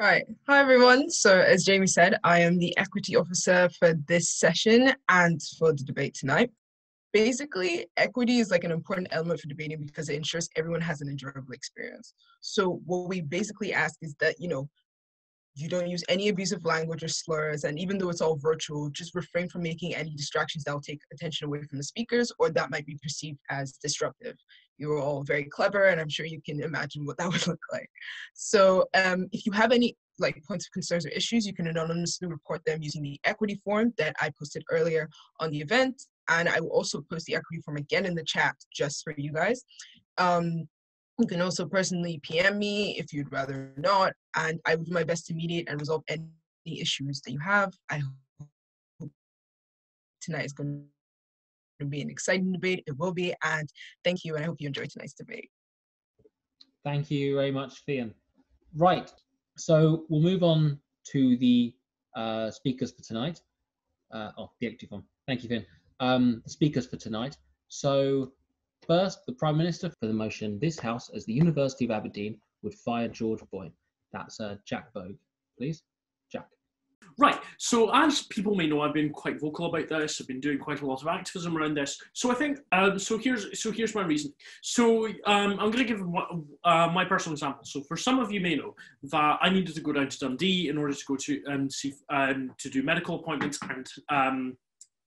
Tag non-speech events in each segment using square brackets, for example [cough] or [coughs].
Right. Hi, everyone. So, as Jamie said, I am the equity officer for this session and for the debate tonight. Basically, equity is like an important element for debating because it ensures everyone has an enjoyable experience. So, what we basically ask is that, you know, you don't use any abusive language or slurs, and even though it's all virtual, just refrain from making any distractions that will take attention away from the speakers or that might be perceived as disruptive. You're all very clever, and I'm sure you can imagine what that [laughs] would look like. So, um, if you have any like points of concerns or issues, you can anonymously report them using the equity form that I posted earlier on the event. And I will also post the equity form again in the chat just for you guys. Um, you can also personally PM me if you'd rather not, and I will do my best to mediate and resolve any issues that you have. I hope tonight is going to be an exciting debate. It will be, and thank you, and I hope you enjoy tonight's debate. Thank you very much, Fian. Right, so we'll move on to the uh, speakers for tonight. Uh, oh, the equity form. Thank you, Fian. Um, speakers for tonight. So First, the Prime Minister for the motion this House as the University of Aberdeen would fire George Boyne. That's uh, Jack Bogue, please. Jack. Right. So, as people may know, I've been quite vocal about this. I've been doing quite a lot of activism around this. So, I think um, so. Here's so here's my reason. So, um, I'm going to give uh, my personal example. So, for some of you may know that I needed to go down to Dundee in order to go to um, see um, to do medical appointments and um,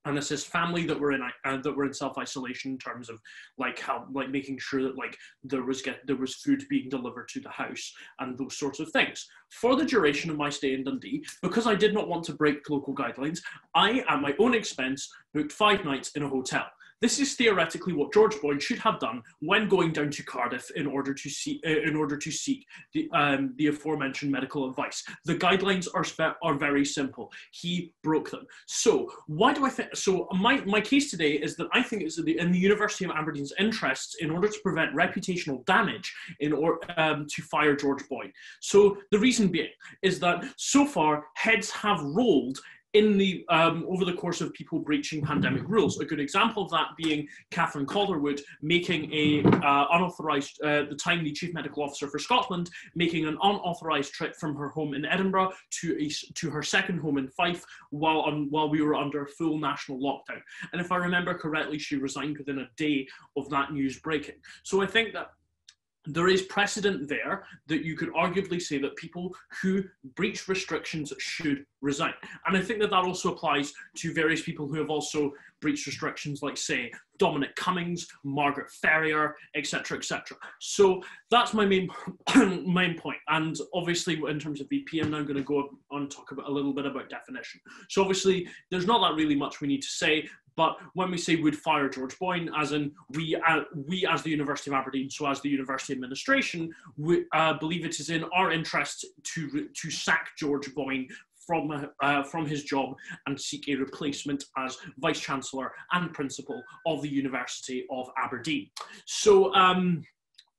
and assist family that were in uh, that were in self isolation in terms of like how like making sure that like there was get there was food being delivered to the house and those sorts of things. For the duration of my stay in Dundee, because I did not want to break local guidelines, I at my own expense booked five nights in a hotel. This is theoretically what George Boyne should have done when going down to Cardiff in order to seek uh, in order to seek the um, the aforementioned medical advice. The guidelines are are very simple. He broke them. So why do I think? So my my case today is that I think it's in the, in the University of Aberdeen's interests in order to prevent reputational damage in or um, to fire George Boyne. So the reason being is that so far heads have rolled in the um, over the course of people breaching pandemic rules. A good example of that being Catherine Calderwood making a uh, unauthorized, uh, the timely chief medical officer for Scotland, making an unauthorized trip from her home in Edinburgh to a, to her second home in Fife while on while we were under full national lockdown. And if I remember correctly, she resigned within a day of that news breaking. So I think that there is precedent there that you could arguably say that people who breach restrictions should resign. And I think that that also applies to various people who have also breached restrictions, like, say, Dominic Cummings, Margaret Ferrier, etc., etc. So that's my main [clears throat] main point. And obviously, in terms of VP, I'm now going to go on and talk about a little bit about definition. So obviously, there's not that really much we need to say. But when we say we'd fire George Boyne, as in we, uh, we as the University of Aberdeen, so as the university administration, we uh, believe it is in our interest to to sack George Boyne from uh, from his job and seek a replacement as vice chancellor and principal of the University of Aberdeen. So. Um,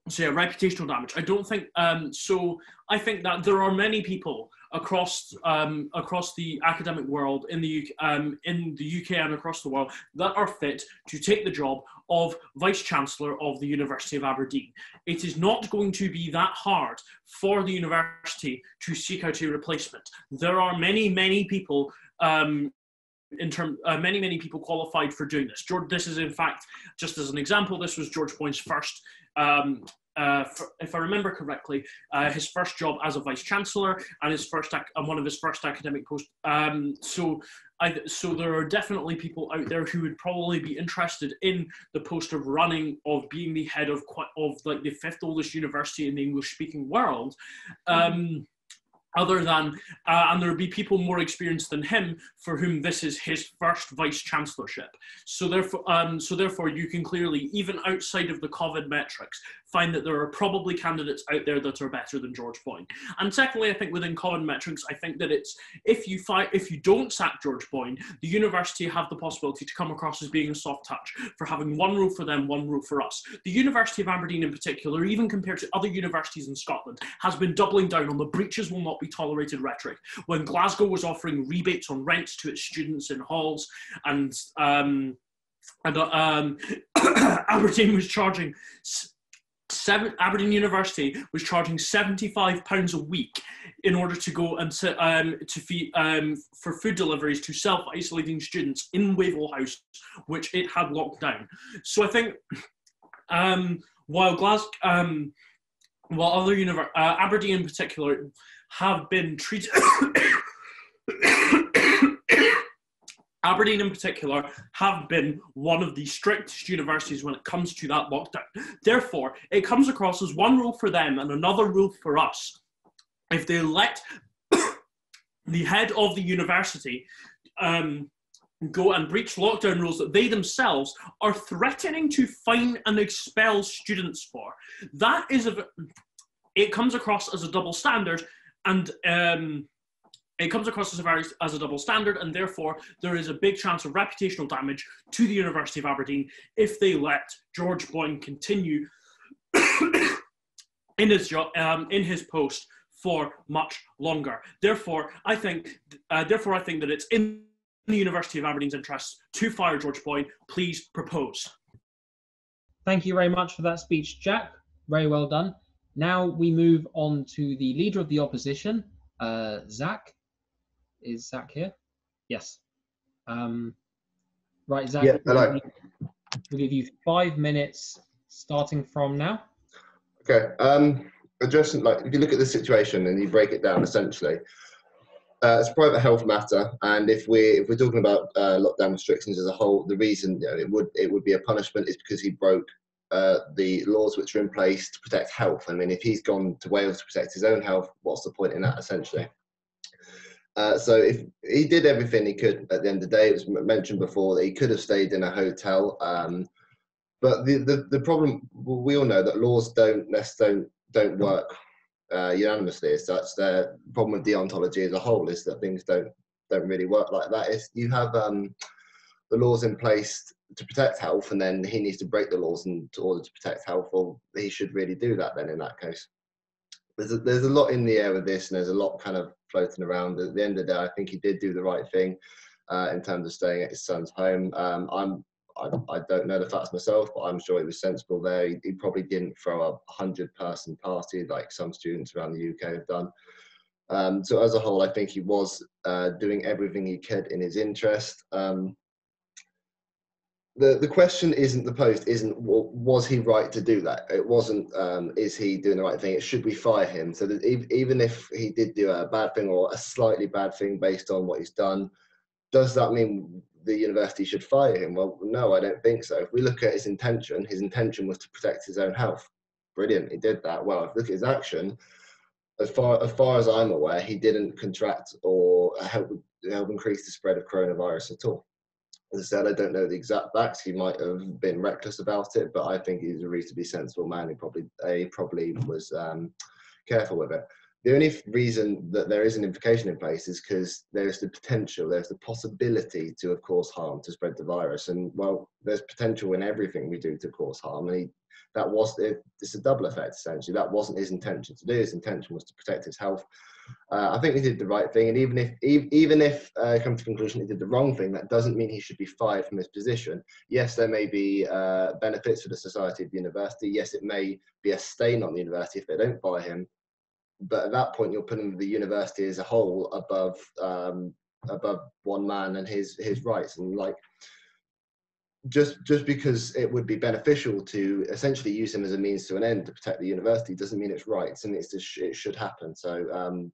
so yeah, reputational damage. I don't think um, so. I think that there are many people across um, across the academic world in the UK, um, in the UK and across the world that are fit to take the job of vice chancellor of the University of Aberdeen. It is not going to be that hard for the university to seek out a replacement. There are many many people. Um, in term, uh, many many people qualified for doing this. George, this is in fact just as an example. This was George Boyne's first um, uh, for, if I remember correctly, uh, his first job as a vice chancellor and his first ac- and one of his first academic posts. Um, so, I, so there are definitely people out there who would probably be interested in the post of running of being the head of quite, of like the fifth oldest university in the English speaking world. Um, other than, uh, and there would be people more experienced than him for whom this is his first vice chancellorship. So therefore, um, so therefore, you can clearly, even outside of the COVID metrics, find that there are probably candidates out there that are better than George Boyne. And secondly, I think within common metrics, I think that it's if you if you don't sack George Boyne, the university have the possibility to come across as being a soft touch for having one rule for them, one rule for us. The University of Aberdeen, in particular, even compared to other universities in Scotland, has been doubling down on the breaches will not be tolerated rhetoric. When Glasgow was offering rebates on rents to its students in halls, and um, and uh, um, [coughs] Aberdeen was charging seven, Aberdeen University was charging seventy-five pounds a week in order to go and to, um, to feed um, for food deliveries to self-isolating students in Wavell House, which it had locked down. So I think um, while Glasgow, um, while other univer- uh, Aberdeen in particular have been treated. Aberdeen in particular have been one of the strictest universities when it comes to that lockdown. Therefore, it comes across as one rule for them and another rule for us. If they let [coughs] the head of the university um, go and breach lockdown rules that they themselves are threatening to fine and expel students for, that is a. It comes across as a double standard, and um, it comes across as a very as a double standard, and therefore there is a big chance of reputational damage to the University of Aberdeen if they let George Boyne continue [coughs] in his job um, in his post for much longer. Therefore, I think uh, therefore I think that it's in the University of Aberdeen's interest to fire George Boyne. Please propose. Thank you very much for that speech, Jack. Very well done. Now we move on to the leader of the opposition, uh, Zach. Is Zach here? Yes. Um, right, Zach. Yeah, hello. We'll give, you, we'll give you five minutes starting from now. Okay. Um, addressing like if you look at the situation and you break it down essentially, uh, it's a private health matter, and if we if we're talking about uh, lockdown restrictions as a whole, the reason you know, it would it would be a punishment is because he broke uh, the laws which are in place to protect health. I mean, if he's gone to Wales to protect his own health, what's the point in that essentially? Uh, so if he did everything he could at the end of the day, it was mentioned before that he could have stayed in a hotel. Um, but the, the, the problem, we all know that laws don't necessarily don't work uh, unanimously as such. The problem with deontology as a whole is that things don't don't really work like that. Is you have um, the laws in place to protect health, and then he needs to break the laws in order to protect health, or he should really do that. Then in that case, there's a, there's a lot in the air with this, and there's a lot kind of floating around. At the end of the day, I think he did do the right thing uh, in terms of staying at his son's home. Um, I'm I, I, don't know the facts myself, but I'm sure he was sensible there. He, he probably didn't throw a hundred person party like some students around the UK have done. Um, so as a whole, I think he was uh, doing everything he could in his interest. Um, the the question isn't the post isn't was he right to do that? It wasn't. Um, is he doing the right thing? It should we fire him? So that even if he did do a bad thing or a slightly bad thing based on what he's done, does that mean the university should fire him? Well, no, I don't think so. If we look at his intention, his intention was to protect his own health. Brilliant, he did that. Well, if look at his action, as far as far as I'm aware, he didn't contract or help help increase the spread of coronavirus at all. As I said, I don't know the exact facts. He might have been reckless about it, but I think he's a reasonably sensible man. He probably he probably was um, careful with it the only reason that there is an invocation in place is because there's the potential, there's the possibility to, of cause harm, to spread the virus. And well, there's potential in everything we do to cause harm. And he, that was it, it's a double effect essentially. That wasn't his intention to do. His intention was to protect his health. Uh, I think he did the right thing, and even if even if uh, come to conclusion he did the wrong thing, that doesn't mean he should be fired from his position. Yes, there may be uh, benefits for the society of the university. Yes, it may be a stain on the university if they don't fire him but at that point you're putting the university as a whole above um, above one man and his his rights and like just just because it would be beneficial to essentially use him as a means to an end to protect the university doesn't mean it's right. And it's just it should happen. So um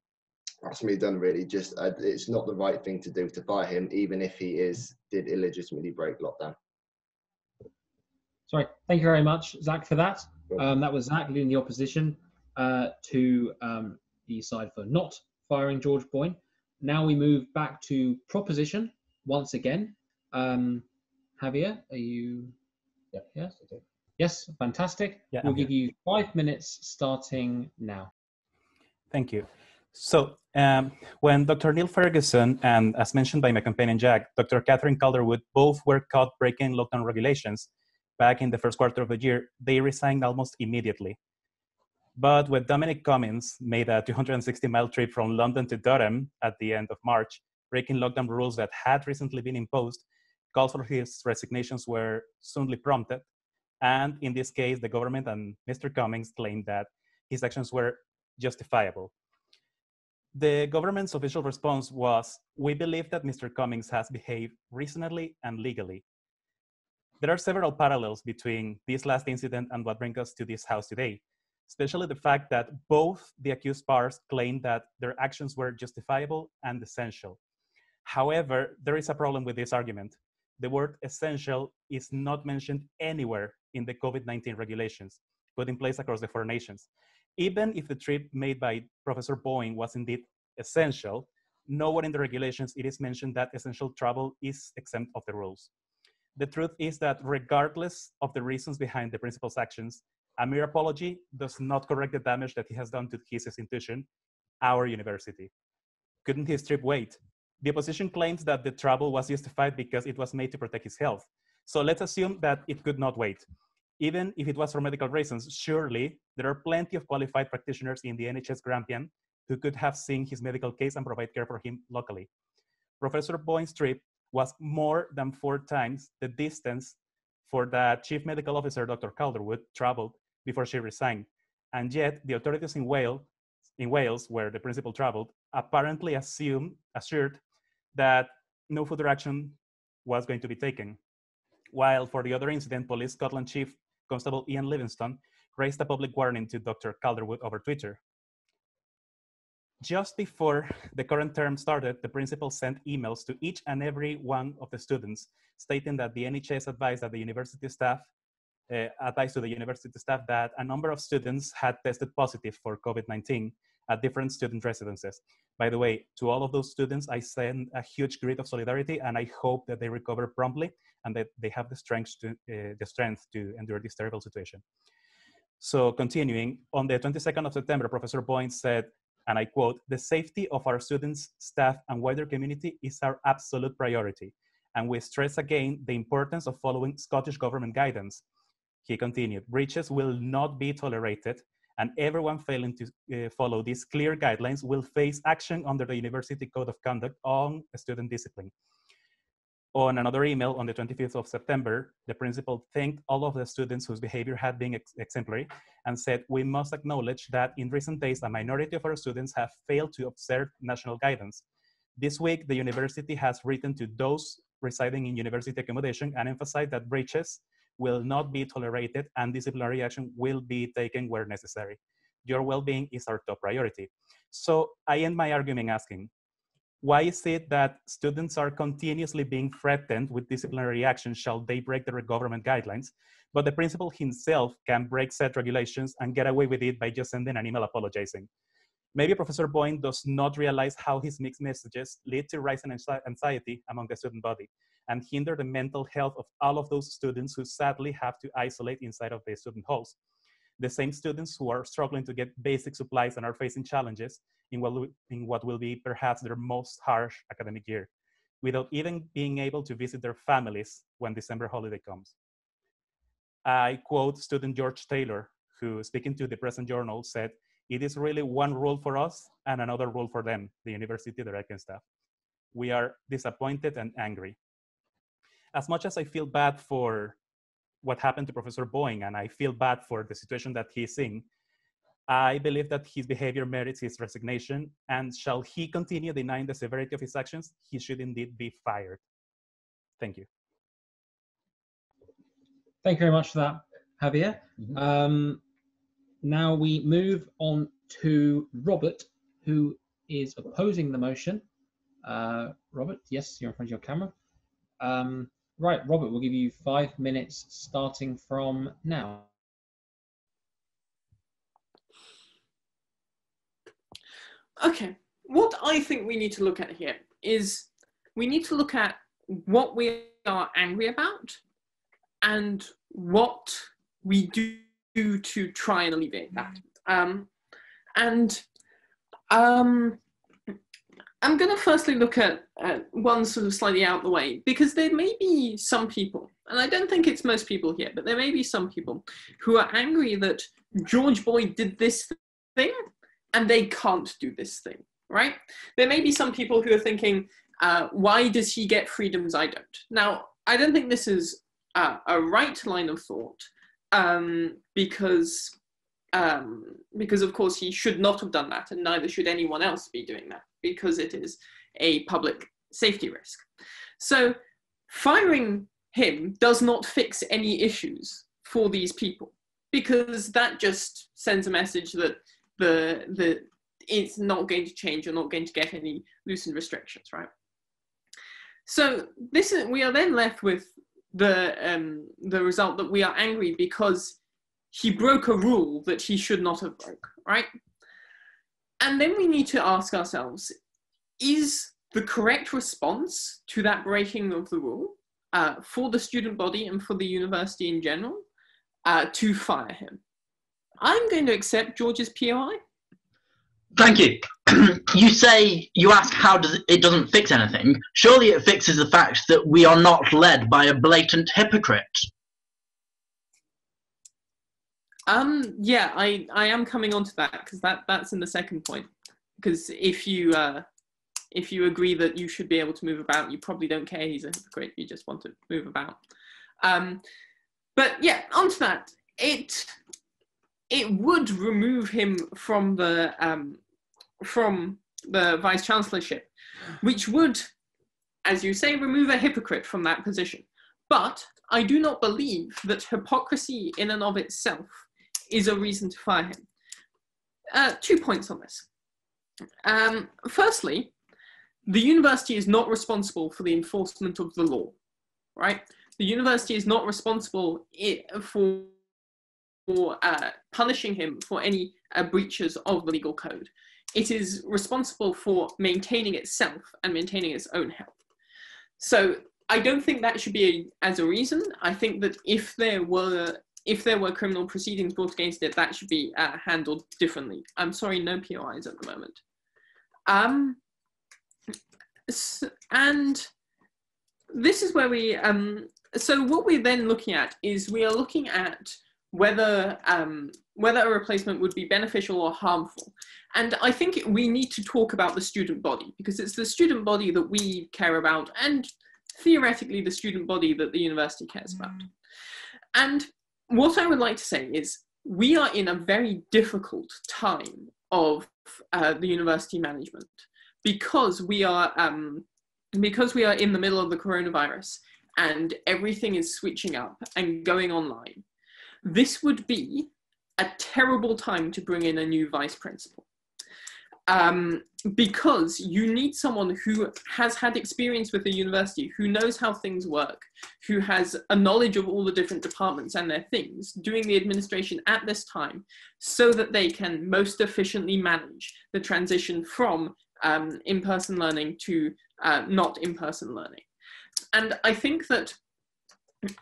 that's me done really just uh, it's not the right thing to do to buy him even if he is did illegitimately break lockdown. Sorry thank you very much zach for that. Um, that was zach leading the opposition uh, to um, the side for not firing George Boyne. Now we move back to proposition once again. Um, Javier, are you? Yeah. Yes. Yes. Fantastic. Yeah, we'll I'm give here. you five minutes starting now. Thank you. So, um, when Dr. Neil Ferguson and, as mentioned by my companion Jack, Dr. Catherine Calderwood both were caught breaking lockdown regulations back in the first quarter of the year, they resigned almost immediately. But when Dominic Cummings made a 260 mile trip from London to Durham at the end of March, breaking lockdown rules that had recently been imposed, calls for his resignations were soonly prompted. And in this case, the government and Mr. Cummings claimed that his actions were justifiable. The government's official response was, we believe that Mr. Cummings has behaved reasonably and legally. There are several parallels between this last incident and what brings us to this house today, especially the fact that both the accused parties claim that their actions were justifiable and essential. However, there is a problem with this argument. The word essential is not mentioned anywhere in the COVID-19 regulations put in place across the four nations. Even if the trip made by Professor Boyne was indeed essential, nowhere in the regulations it is mentioned that essential travel is exempt of the rules. The truth is that regardless of the reasons behind the principal's actions, a mere apology does not correct the damage that he has done to his institution, our university. Couldn't his trip wait? The opposition claims that the travel was justified because it was made to protect his health. So let's assume that it could not wait. Even if it was for medical reasons, surely there are plenty of qualified practitioners in the NHS Grampian who could have seen his medical case and provide care for him locally. Professor Boyne's trip was more than four times the distance for the chief medical officer, Dr. Calderwood, traveled before she resigned. And yet, the authorities in Wales, in Wales, where the principal traveled, apparently assumed, assured that no further action was going to be taken. While for the other incident, Police Scotland Chief Constable Iain Livingstone raised a public warning to Dr. Calderwood over Twitter. Just before the current term started, the principal sent emails to each and every one of the students stating that the NHS advised that the university staff uh, advised to the university staff that a number of students had tested positive for COVID-19 at different student residences. By the way, to all of those students, I send a huge grid of solidarity and I hope that they recover promptly and that they have the strength to, uh, the strength to endure this terrible situation. So continuing, on the 22nd of September, Professor Boyne said, and I quote, the safety of our students, staff, and wider community is our absolute priority. And we stress again the importance of following Scottish government guidance. He continued, breaches will not be tolerated and everyone failing to uh, follow these clear guidelines will face action under the University Code of Conduct on student discipline. On another email on the 25th of September, the principal thanked all of the students whose behavior had been ex exemplary and said, we must acknowledge that in recent days, a minority of our students have failed to observe national guidance. This week, the university has written to those residing in university accommodation and emphasized that breaches will not be tolerated and disciplinary action will be taken where necessary. Your well-being is our top priority. So I end my argument asking, why is it that students are continuously being threatened with disciplinary action shall they break the government guidelines, but the principal himself can break said regulations and get away with it by just sending an email apologizing? Maybe Professor Boyne does not realize how his mixed messages lead to rising anxiety among the student body and hinder the mental health of all of those students who sadly have to isolate inside of the student halls. The same students who are struggling to get basic supplies and are facing challenges in what, in what will be perhaps their most harsh academic year, without even being able to visit their families when December holiday comes. I quote student George Taylor, who speaking to the Press and Journal said, it is really one rule for us and another rule for them, the university director staff. We are disappointed and angry. As much as I feel bad for what happened to Professor Boyne and I feel bad for the situation that he's in, I believe that his behavior merits his resignation and shall he continue denying the severity of his actions, he should indeed be fired. Thank you. Thank you very much for that, Javier. Mm -hmm. um, now we move on to Robert, who is opposing the motion. Uh, Robert, yes, you're in front of your camera. Um, right, Robert, we'll give you five minutes starting from now. Okay, what I think we need to look at here is we need to look at what we are angry about and what we do to try and alleviate that. Um, and um, I'm going to firstly look at uh, one sort of slightly out the way because there may be some people, and I don't think it's most people here, but there may be some people who are angry that George Boyne did this thing and they can't do this thing, right? There may be some people who are thinking, uh, why does he get freedoms I don't? Now, I don't think this is a right line of thought um, because um, because of course he should not have done that, and neither should anyone else be doing that because it is a public safety risk. So firing him does not fix any issues for these people because that just sends a message that the the it's not going to change. You're not going to get any loosened restrictions, right? So this is, we are then left with the um, the result that we are angry because he broke a rule that he should not have broke, right? And then we need to ask ourselves: Is the correct response to that breaking of the rule uh, for the student body and for the university in general uh, to fire him? I'm going to accept George's POI. Thank you. [clears throat] you say you ask how does it doesn't fix anything. Surely it fixes the fact that we are not led by a blatant hypocrite. Um. Yeah, I I am coming on to that because that that's in the second point. Because if you uh, if you agree that you should be able to move about, you probably don't care he's a hypocrite. You just want to move about. Um. But yeah, onto that. It it would remove him from the um, from the vice chancellorship, which would, as you say, remove a hypocrite from that position. But I do not believe that hypocrisy in and of itself is a reason to fire him. Uh, two points on this. Um, firstly, the university is not responsible for the enforcement of the law, right? The university is not responsible for for uh, punishing him for any uh, breaches of the legal code. It is responsible for maintaining itself and maintaining its own health. So I don't think that should be a, as a reason. I think that if there were if there were criminal proceedings brought against it, that should be uh, handled differently. I'm sorry, no POIs at the moment. Um, and this is where we um, so what we're then looking at is we are looking at whether um, whether a replacement would be beneficial or harmful. And I think we need to talk about the student body because it's the student body that we care about and theoretically the student body that the university cares about. Mm. And what I would like to say is we are in a very difficult time of uh, the university management because we are um, because we are in the middle of the coronavirus and everything is switching up and going online this would be a terrible time to bring in a new vice principal. Um, because you need someone who has had experience with the university, who knows how things work, who has a knowledge of all the different departments and their things, doing the administration at this time, so that they can most efficiently manage the transition from um, in person learning to uh, not in person learning. And I think that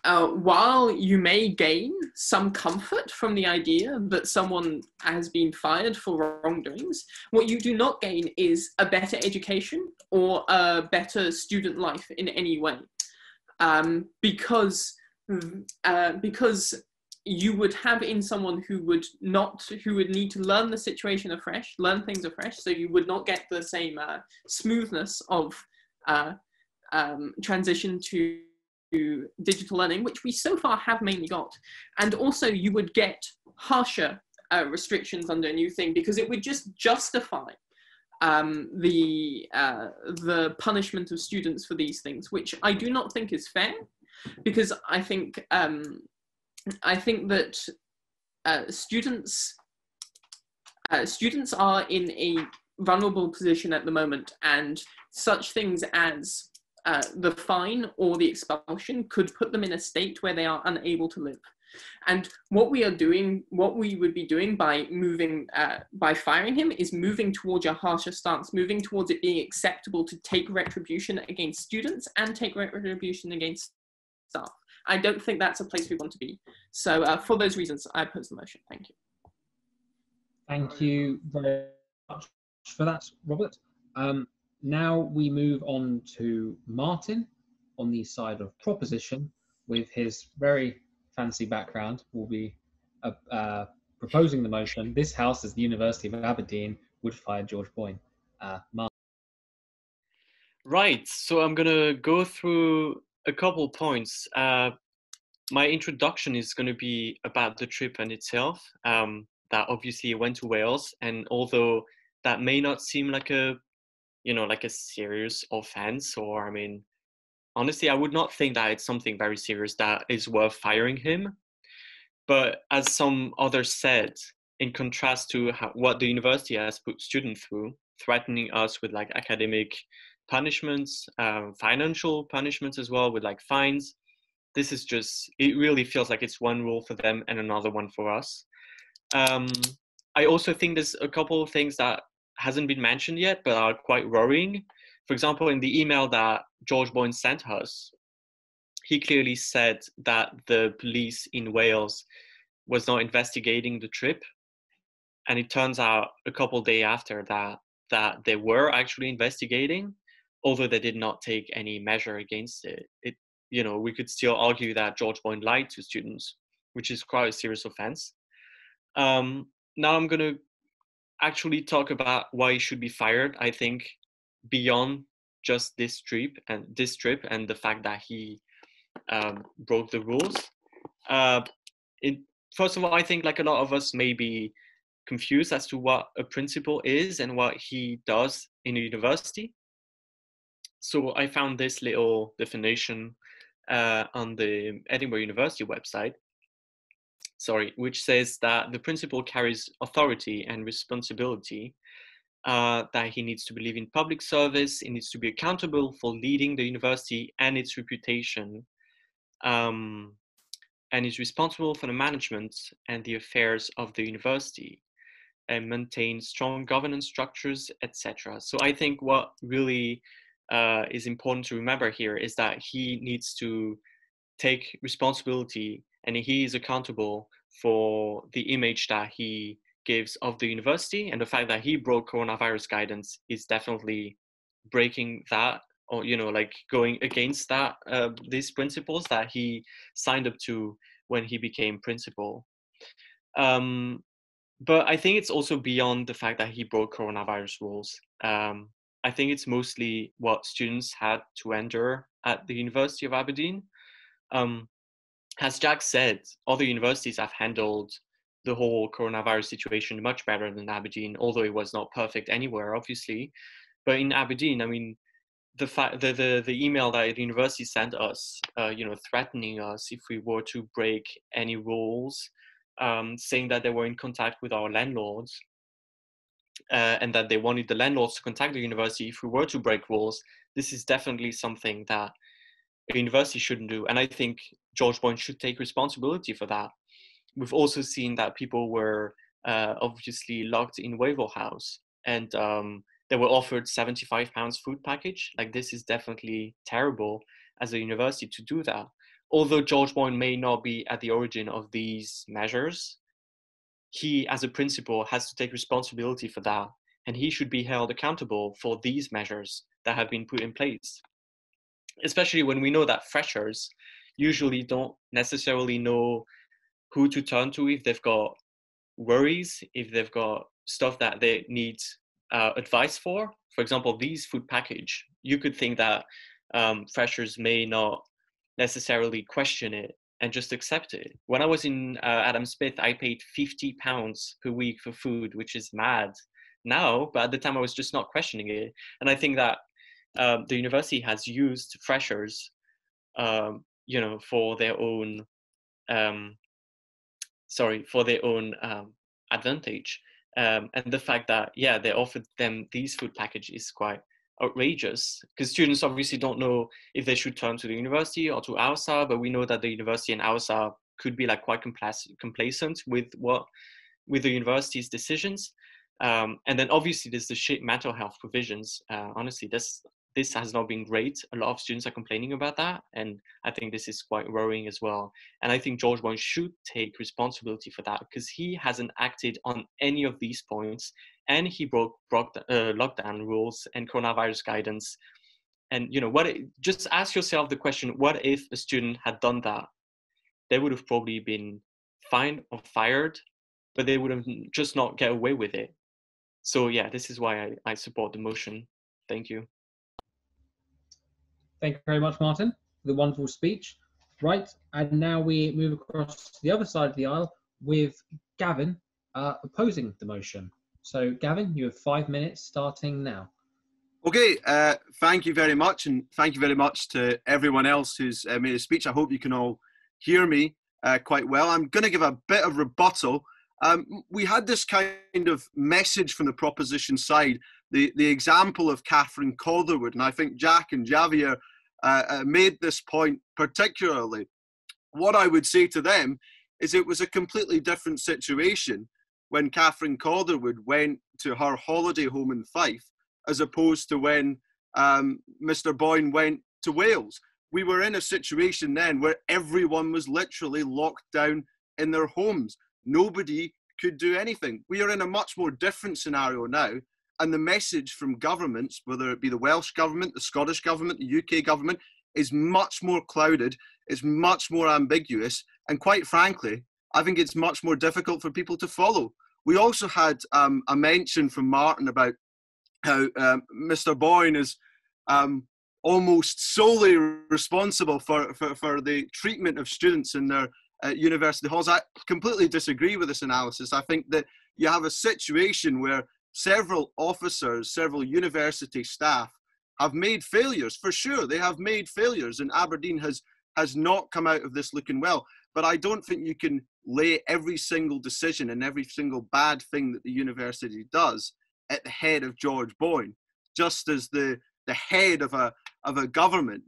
uh, while you may gain some comfort from the idea that someone has been fired for wrongdoings, what you do not gain is a better education or a better student life in any way. Um, because uh, because you would have in someone who would not who would need to learn the situation afresh learn things afresh so you would not get the same uh, smoothness of uh, um, transition to to digital learning, which we so far have mainly got. And also, you would get harsher uh, restrictions under a new thing because it would just justify um, the uh, the punishment of students for these things, which I do not think is fair, because I think um, I think that uh, students uh, students are in a vulnerable position at the moment, and such things as uh, the fine or the expulsion could put them in a state where they are unable to live. And what we are doing, what we would be doing by moving, uh, by firing him, is moving towards a harsher stance, moving towards it being acceptable to take retribution against students and take retribution against staff. I don't think that's a place we want to be. So, uh, for those reasons, I oppose the motion. Thank you. Thank you very much for that, Robert. Um, now we move on to Martin on the side of proposition with his very fancy background will be uh, uh, proposing the motion this house is the university of aberdeen would fire george boyne uh, Martin. right so i'm going to go through a couple points uh, my introduction is going to be about the trip and itself. Um, that obviously went to Wales, and although that may not seem like a, you know, like a serious offense, or I mean, honestly, I would not think that it's something very serious that is worth firing him. But as some others said, in contrast to how, what the university has put students through, threatening us with like academic punishments, um, financial punishments as well, with like fines. This is just, it really feels like it's one rule for them and another one for us. Um, I also think there's a couple of things that hasn't been mentioned yet, but are quite worrying. For example, in the email that George Boyne sent us, he clearly said that the police in Wales was not investigating the trip. And it turns out a couple days after that that they were actually investigating, although they did not take any measure against it. It you know, we could still argue that George Boyne lied to students, which is quite a serious offense. Um, now I'm going to actually talk about why he should be fired. I think beyond just this trip and this trip and the fact that he um, broke the rules. Uh, it, first of all, I think like a lot of us may be confused as to what a principal is and what he does in a university. So I found this little definition uh, on the Edinburgh University website, sorry, which says that the principal carries authority and responsibility, uh, that he needs to believe in public service, he needs to be accountable for leading the university and its reputation, um, and is responsible for the management and the affairs of the university and maintain strong governance structures, etc. So I think what really uh, is important to remember here is that he needs to take responsibility and he is accountable for the image that he gives of the university and the fact that he broke coronavirus guidance is definitely breaking that or you know like going against that uh, these principles that he signed up to when he became principal um, but i think it's also beyond the fact that he broke coronavirus rules um, I think it's mostly what students had to endure at the University of Aberdeen. Um, as Jack said, other universities have handled the whole coronavirus situation much better than Aberdeen, although it was not perfect anywhere, obviously. But in Aberdeen, I mean, the fact the, the the email that the university sent us, uh, you know, threatening us if we were to break any rules, um, saying that they were in contact with our landlords, uh, and that they wanted the landlords to contact the university if we were to break rules, this is definitely something that a university shouldn't do. And I think George Boyne should take responsibility for that. We've also seen that people were uh, obviously locked in Wavell House and um, they were offered 75 pounds food package. Like this is definitely terrible as a university to do that. Although George Boyne may not be at the origin of these measures, he, as a principal, has to take responsibility for that, and he should be held accountable for these measures that have been put in place. Especially when we know that freshers usually don't necessarily know who to turn to if they've got worries, if they've got stuff that they need uh, advice for. For example, these food package, you could think that um, freshers may not necessarily question it and just accept it. When I was in uh, Adam Smith, I paid 50 pounds per week for food, which is mad now, but at the time I was just not questioning it. And I think that um, the university has used freshers, um, you know, for their own, um, sorry, for their own um, advantage. Um, and the fact that, yeah, they offered them these food packages is quite outrageous because students obviously don't know if they should turn to the university or to AUSA, but we know that the university and AUSA could be like quite complacent with what with the university's decisions. Um, and then obviously there's the shit mental health provisions. Uh, honestly, this this has not been great. A lot of students are complaining about that, and I think this is quite worrying as well. And I think George Boyne should take responsibility for that because he hasn't acted on any of these points and he broke, broke uh, lockdown rules and coronavirus guidance. And you know what? Just ask yourself the question: What if a student had done that? They would have probably been fined or fired, but they would have just not get away with it. So yeah, this is why I, I support the motion. Thank you. Thank you very much, Martin, for the wonderful speech. Right, and now we move across to the other side of the aisle with Gavin uh, opposing the motion. So, Gavin, you have five minutes starting now. Okay, uh, thank you very much, and thank you very much to everyone else who's uh, made a speech. I hope you can all hear me uh, quite well. I'm going to give a bit of rebuttal. Um, we had this kind of message from the proposition side, the, the example of Catherine Calderwood, and I think Jack and Javier uh, uh, made this point particularly. What I would say to them is it was a completely different situation when Catherine Calderwood went to her holiday home in Fife as opposed to when um, Mr. Boyne went to Wales. We were in a situation then where everyone was literally locked down in their homes. Nobody could do anything. We are in a much more different scenario now. And the message from governments, whether it be the Welsh government, the Scottish government, the UK government, is much more clouded, it's much more ambiguous, and quite frankly, I think it's much more difficult for people to follow. We also had um, a mention from Martin about how um, Mr. Boyne is um, almost solely responsible for, for, for, the treatment of students in their uh, university halls. I completely disagree with this analysis. I think that you have a situation where several officers, several university staff have made failures. For sure, they have made failures, and Aberdeen has has not come out of this looking well. But I don't think you can lay every single decision and every single bad thing that the university does at the head of George Boyne, just as the the head of a of a government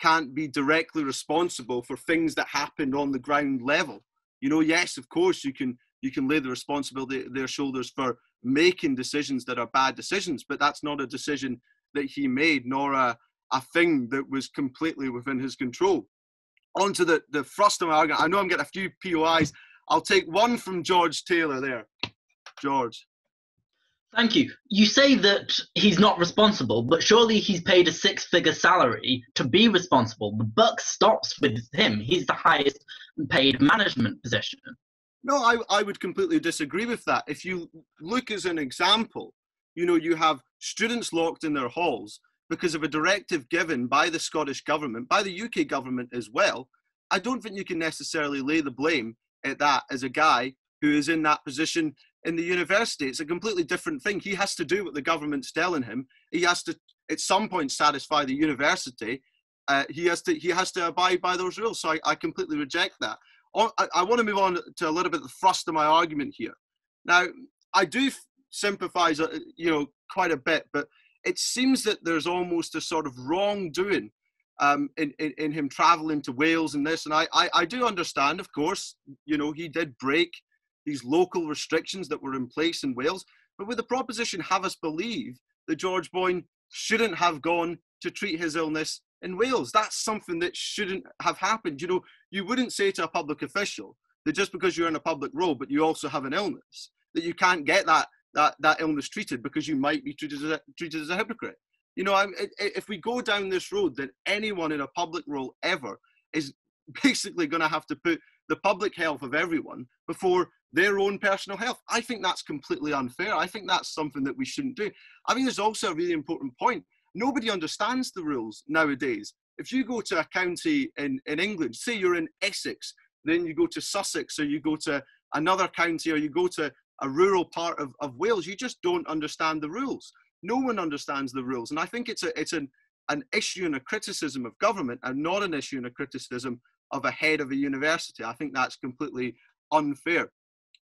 can't be directly responsible for things that happened on the ground level. You know, yes, of course you can you can lay the responsibility their shoulders for making decisions that are bad decisions, but that's not a decision that he made, nor a, a thing that was completely within his control. On to the, the thrust of my argument. I know I'm getting a few POIs. I'll take one from George Taylor there. George. Thank you. You say that he's not responsible, but surely he's paid a six figure salary to be responsible. The buck stops with him. He's the highest paid management position. No, I, I would completely disagree with that. If you look as an example, you know, you have students locked in their halls because of a directive given by the Scottish government, by the UK government as well. I don't think you can necessarily lay the blame at that as a guy who is in that position in the university. It's a completely different thing. He has to do what the government's telling him. He has to, at some point, satisfy the university. Uh, he has to he has to abide by those rules. So I, I completely reject that. I, I want to move on to a little bit of the thrust of my argument here. Now, I do sympathise, uh, you know, quite a bit, but it seems that there's almost a sort of wrongdoing um, in, in, in him travelling to Wales and this. And I, I, I do understand, of course, you know, he did break these local restrictions that were in place in Wales. But with the proposition have us believe that George Boyne shouldn't have gone to treat his illness in Wales. That's something that shouldn't have happened. You know, you wouldn't say to a public official that just because you're in a public role, but you also have an illness, that you can't get that that, that illness treated because you might be treated as a, treated as a hypocrite. You know, if we go down this road, then anyone in a public role ever is [laughs] basically going to have to put the public health of everyone before their own personal health. I think that's completely unfair. I think that's something that we shouldn't do. I think there's also a really important point. Nobody understands the rules nowadays. If you go to a county in, in England, say you're in Essex, then you go to Sussex or you go to another county or you go to a rural part of, of Wales, you just don't understand the rules. No one understands the rules. And I think it's, a, it's an, an issue and a criticism of government and not an issue and a criticism of a head of a university. I think that's completely unfair.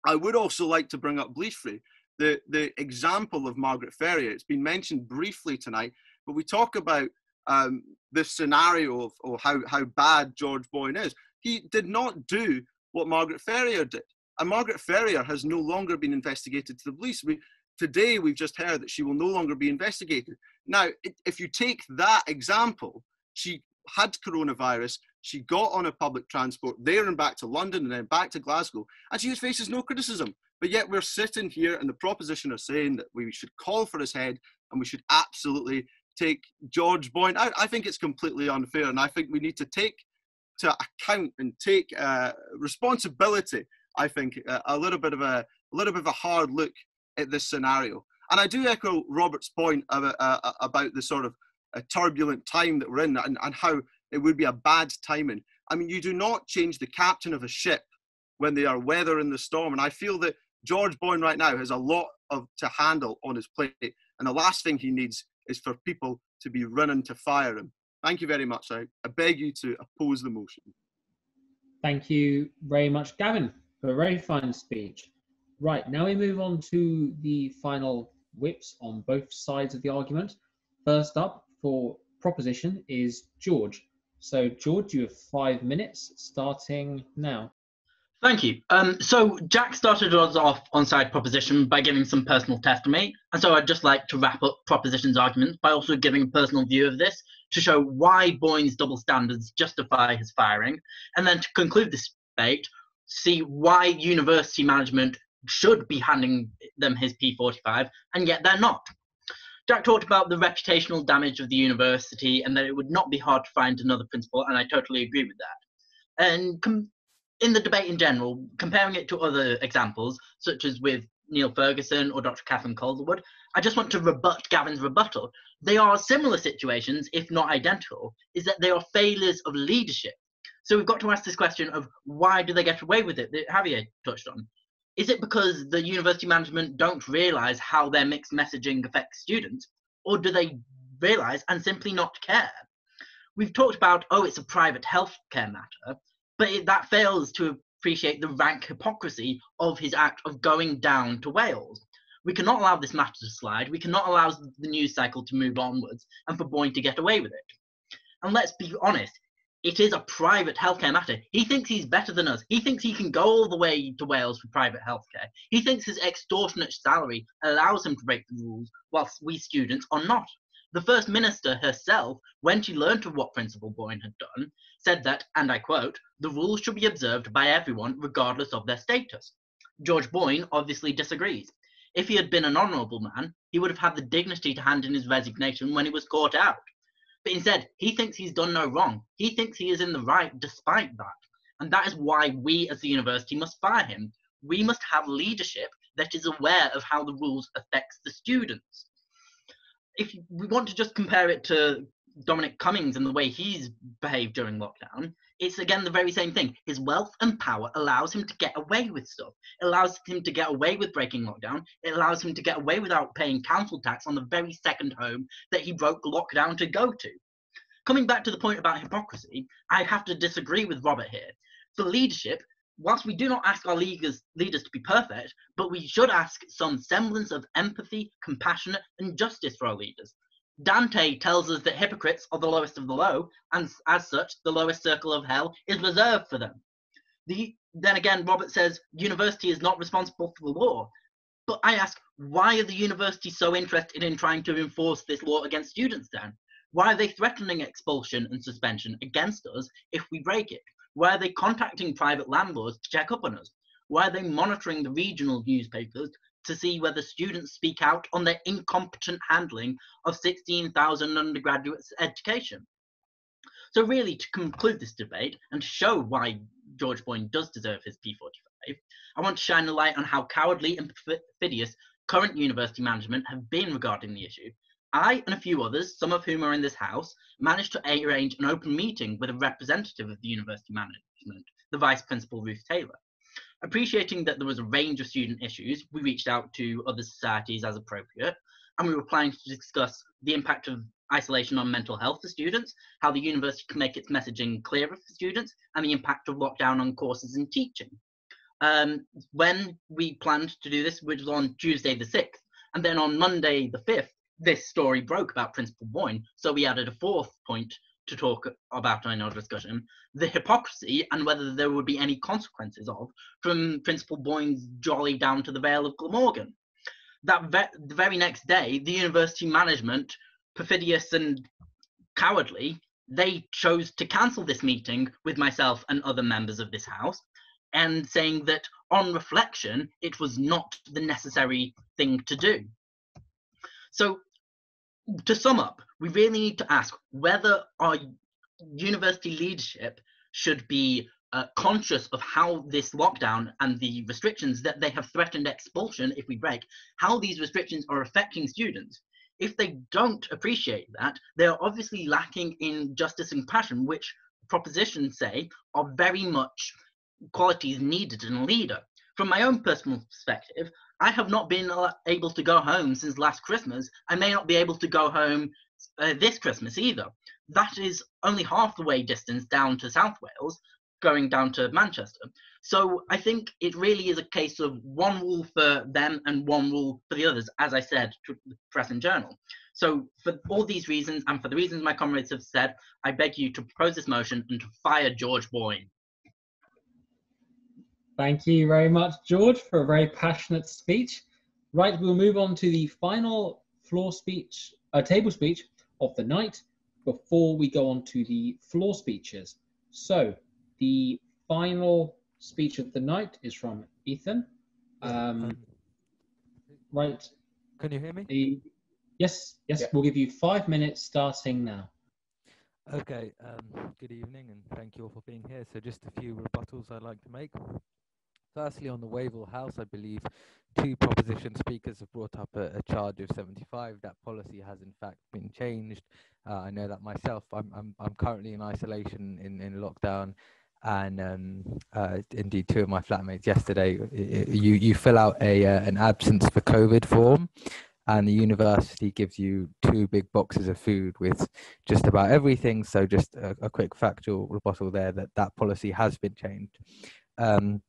I would also like to bring up briefly the, the example of Margaret Ferrier. It's been mentioned briefly tonight, but we talk about um, this scenario of, how, how bad George Boyne is. He did not do what Margaret Ferrier did. And Margaret Ferrier has no longer been investigated to the police. We, today, we've just heard that she will no longer be investigated. Now, if you take that example, she had coronavirus, she got on a public transport there and back to London and then back to Glasgow, and she faces no criticism. But yet we're sitting here and the proposition are saying that we should call for his head and we should absolutely take George Boyne. I, I think it's completely unfair, and I think we need to take to account and take uh, responsibility. I think uh, a little bit of a, a little bit of a hard look at this scenario. And I do echo Robert's point about, uh, uh, about the sort of turbulent time that we're in and, and how it would be a bad timing. I mean, you do not change the captain of a ship when they are weathering the storm. And I feel that George Boyne right now has a lot of to handle on his plate. And the last thing he needs is for people to be running to fire him. Thank you very much. I, I beg you to oppose the motion. Thank you very much, Gavin, for a very fine speech. Right, now we move on to the final whips on both sides of the argument. First up for proposition is George. So, George, you have five minutes starting now. Thank you. Um, so Jack started us off on side proposition by giving some personal testimony, and so I'd just like to wrap up proposition's argument by also giving a personal view of this to show why Boyne's double standards justify his firing, and then to conclude this debate, see why university management should be handing them his P45, and yet they're not. Jack talked about the reputational damage of the university and that it would not be hard to find another principal, and I totally agree with that. And com- in the debate in general, comparing it to other examples, such as with Neil Ferguson or Dr. Catherine Calderwood, I just want to rebut Gavin's rebuttal. They are similar situations, if not identical, is that they are failures of leadership. So we've got to ask this question of why do they get away with it that Javier touched on. Is it because the university management don't realize how their mixed messaging affects students, or do they realize and simply not care? We've talked about, oh, it's a private healthcare matter, but it, that fails to appreciate the rank hypocrisy of his act of going down to Wales. We cannot allow this matter to slide. We cannot allow the news cycle to move onwards and for Boyne to get away with it. And let's be honest, it is a private healthcare matter. He thinks he's better than us. He thinks he can go all the way to Wales for private healthcare. He thinks his extortionate salary allows him to break the rules, whilst we students are not. The First Minister herself, when she learnt of what Principal Boyne had done, said that, and I quote, the rules should be observed by everyone regardless of their status. George Boyne obviously disagrees. If he had been an honourable man, he would have had the dignity to hand in his resignation when he was caught out. But instead, he thinks he's done no wrong. He thinks he is in the right despite that. And that is why we as the university must fire him. We must have leadership that is aware of how the rules affects the students. If we want to just compare it to Dominic Cummings and the way he's behaved during lockdown, it's again the very same thing. His wealth and power allows him to get away with stuff. It allows him to get away with breaking lockdown. It allows him to get away without paying council tax on the very second home that he broke lockdown to go to. Coming back to the point about hypocrisy, I have to disagree with Robert here. For leadership, whilst we do not ask our leaders, leaders to be perfect, but we should ask some semblance of empathy, compassion, and justice for our leaders. Dante tells us that hypocrites are the lowest of the low, and as such, the lowest circle of hell is reserved for them. The, then again, Robert says university is not responsible for the law. But I ask, why are the universities so interested in trying to enforce this law against students then? Why are they threatening expulsion and suspension against us if we break it? Why are they contacting private landlords to check up on us? Why are they monitoring the regional newspapers to see whether students speak out on their incompetent handling of 16,000 undergraduates' education. So, really, to conclude this debate and to show why George Boyne does deserve his P45, I want to shine a light on how cowardly and perfidious current university management have been regarding the issue. I and a few others, some of whom are in this house, managed to arrange an open meeting with a representative of the university management, the Vice Principal Ruth Taylor. Appreciating that there was a range of student issues, we reached out to other societies as appropriate, and we were planning to discuss the impact of isolation on mental health for students, how the university can make its messaging clearer for students, and the impact of lockdown on courses and teaching. Um, when we planned to do this, which was on Tuesday the 6th, and then on Monday the 5th, this story broke about Principal Boyne, so we added a fourth point to talk about in our discussion the hypocrisy and whether there would be any consequences of from Principal Boyne's jolly down to the Vale of Glamorgan. That ve- the very next day, the university management, perfidious and cowardly, they chose to cancel this meeting with myself and other members of this house and saying that on reflection, it was not the necessary thing to do. So to sum up, we really need to ask whether our university leadership should be uh, conscious of how this lockdown and the restrictions that they have threatened expulsion if we break, how these restrictions are affecting students. If they don't appreciate that, they are obviously lacking in justice and passion, which propositions say are very much qualities needed in a leader. From my own personal perspective, I have not been able to go home since last Christmas. I may not be able to go home uh, this Christmas either. That is only half the way distance down to South Wales, going down to Manchester. So I think it really is a case of one rule for them and one rule for the others, as I said to the press and journal. So for all these reasons and for the reasons my comrades have said, I beg you to propose this motion and to fire George Boyne. Thank you very much, George, for a very passionate speech. Right, we'll move on to the final floor speech, uh, table speech of the night before we go on to the floor speeches. So, the final speech of the night is from Ethan. Um, right. Can you hear me? The, yes, yes, yeah. we'll give you five minutes starting now. Okay, um, good evening and thank you all for being here. So, just a few rebuttals I'd like to make. Firstly, on the Wavell House, I believe two proposition speakers have brought up a, a, charge of 75. That policy has in fact been changed. Uh, I know that myself. I'm, I'm, I'm currently in isolation in, in lockdown. And um, uh, indeed, two of my flatmates yesterday, you, you fill out a, uh, an absence for COVID form, and the university gives you two big boxes of food with just about everything. So, just a, a quick factual rebuttal there that that policy has been changed. Um,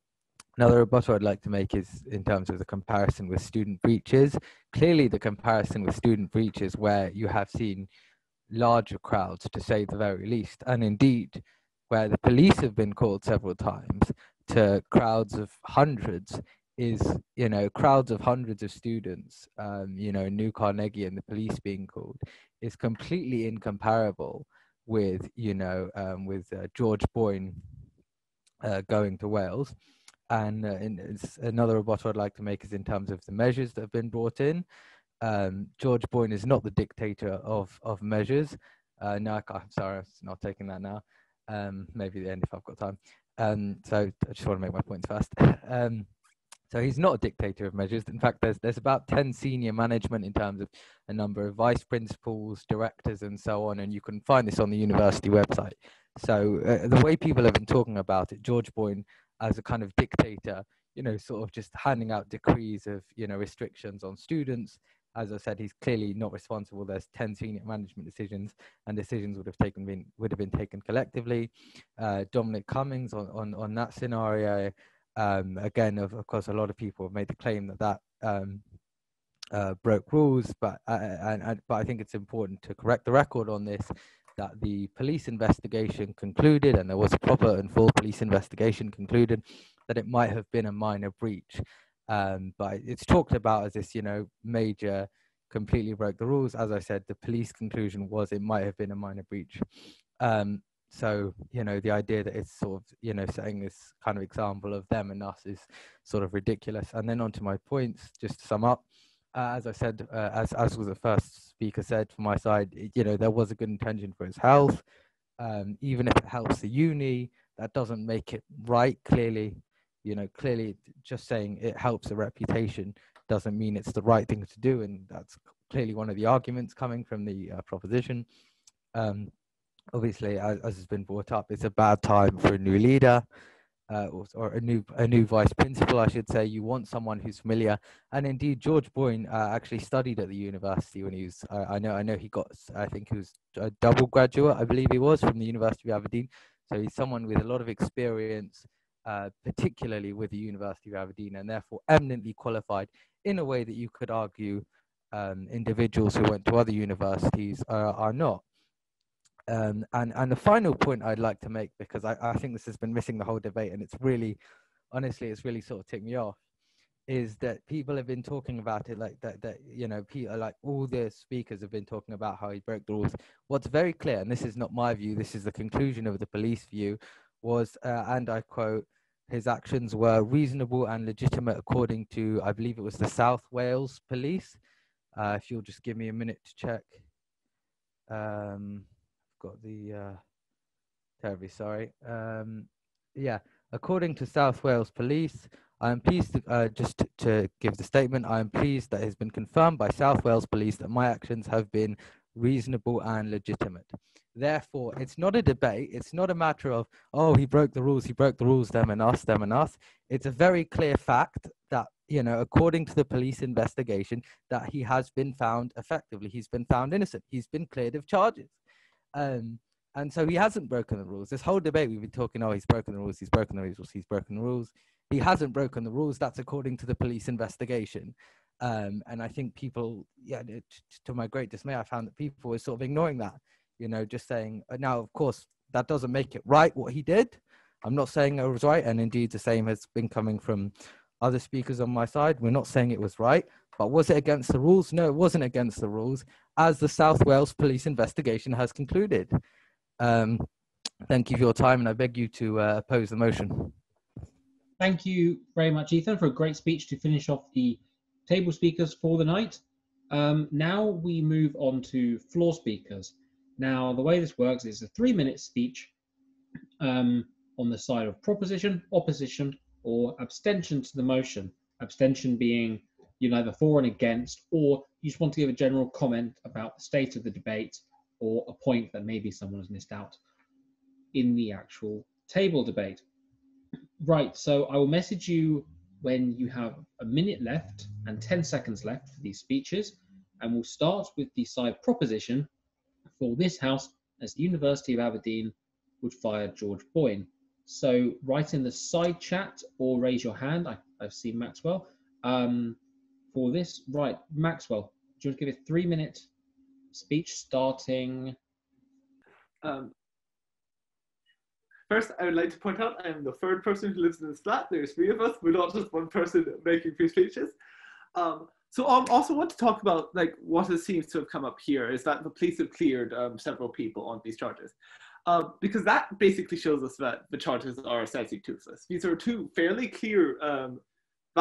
Another rebuttal I'd like to make is in terms of the comparison with student breaches. Clearly, the comparison with student breaches, where you have seen larger crowds, to say the very least, and indeed, where the police have been called several times to crowds of hundreds, is you know crowds of hundreds of students, um, you know, New Carnegie and the police being called, is completely incomparable with you know um, with uh, George Boyne uh, going to Wales and uh, in, another rebuttal I'd like to make is in terms of the measures that have been brought in. Um, George Boyne is not the dictator of of measures. Uh, no, I am sorry, I'm not taking that now. Um, maybe the end if I've got time. Um, so I just want to make my points fast. [laughs] um, so he's not a dictator of measures. In fact, there's there's about ten senior management in terms of a number of vice principals, directors, and so on, and you can find this on the university website. So uh, the way people have been talking about it, George Boyne as a kind of dictator, you know, sort of just handing out decrees of, you know, restrictions on students. As I said, he's clearly not responsible. There's 10 senior management decisions, and decisions would have taken been would have been taken collectively. Uh, Dominic Cummings on, on, on that scenario, um, again, of, of course, a lot of people have made the claim that that um, uh, broke rules, but uh, and, and, but I think it's important to correct the record on this that the police investigation concluded, and there was a proper and full police investigation concluded, that it might have been a minor breach. Um, but it's talked about as this, you know, major completely broke the rules. As I said, the police conclusion was it might have been a minor breach. Um, so, you know, the idea that it's sort of, you know, setting this kind of example of them and us is sort of ridiculous. And then on to my points, just to sum up uh, as I said, uh, as as was the first speaker said from my side, you know, there was a good intention for his health. Um, even if it helps the uni, that doesn't make it right. Clearly, you know, clearly, just saying it helps the reputation doesn't mean it's the right thing to do, and that's clearly one of the arguments coming from the uh, proposition. Um, obviously, as, as has been brought up, it's a bad time for a new leader uh, or, or, a new a new vice principal, I should say. You want someone who's familiar, and indeed, George Boyne uh, actually studied at the university when he was. Uh, I know, I know, he got. I think he was a double graduate, I believe he was from the University of Aberdeen. So he's someone with a lot of experience, uh, particularly with the University of Aberdeen, and therefore eminently qualified in a way that you could argue um, individuals who went to other universities are not. Um, and and the final point I'd like to make because I, I think this has been missing the whole debate and it's really honestly it's really sort of ticked me off is that people have been talking about it like that that you know people like all the speakers have been talking about how he broke the rules. What's very clear and this is not my view this is the conclusion of the police view was uh, and i quote his actions were reasonable and legitimate according to i believe it was the south wales police. Uh, if you'll just give me a minute to check. Um, got the uh, terribly sorry. Um, yeah, according to South Wales Police, I am pleased to, uh, just to give the statement. I am pleased that it has been confirmed by South Wales Police that my actions have been reasonable and legitimate. Therefore, it's not a debate. It's not a matter of, oh, he broke the rules, he broke the rules, them and us, them and us. It's a very clear fact that, you know, according to the police investigation, that he has been found effectively. He's been found innocent. He's been cleared of charges. Um, and so he hasn't broken the rules. This whole debate we've been talking, oh, he's broken the rules, he's broken the rules, he's broken the rules. He hasn't broken the rules. That's according to the police investigation. Um, and I think people, yeah, to my great dismay, I found that people were sort of ignoring that you know, just saying, uh, now, of course, that doesn't make it right what he did. I'm not saying it was right. And indeed, the same has been coming from other speakers on my side. We're not saying it was right. But was it against the rules? No, it wasn't against the rules, as the South Wales police investigation has concluded. Um, thank you for your time, and I beg you to uh, oppose the motion. Thank you very much, Ethan, for a great speech to finish off the table speakers for the night. Um, now we move on to floor speakers. Now, the way this works is a three minute speech um, on the side of proposition, opposition, or abstention to the motion. Abstention being you know either for and against, or you just want to give a general comment about the state of the debate or a point that maybe someone has missed out in the actual table debate. Right, so I will message you when you have a minute left and 10 seconds left for these speeches, and we'll start with the side proposition for this house as the University of Aberdeen would fire George Boyne. So write in the side chat or raise your hand. I, have seen Maxwell. Um, for this, right, Maxwell, do you want to give a three minute speech starting? Um, first, I would like to point out I am the third person who lives in this flat. There's three of us. We're not just one person making three speeches. Um, so I also want to talk about like what seems to have come up here is that the police have cleared um, several people on these charges. Uh, because that basically shows us that the charges are essentially toothless. These are two fairly clear um,